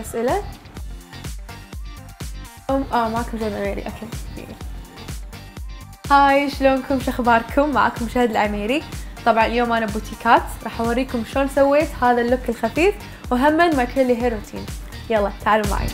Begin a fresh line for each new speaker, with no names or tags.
أسئلة؟ أم آه ماكم شيء غيري okay. hi شلونكم؟ شخباركم معاكم شهد العميري طبعا اليوم أنا بوتيكات. راح أوريكم شلون سويت هذا ال look الخفيف وهم my curly hair routine يلا تعالوا معي.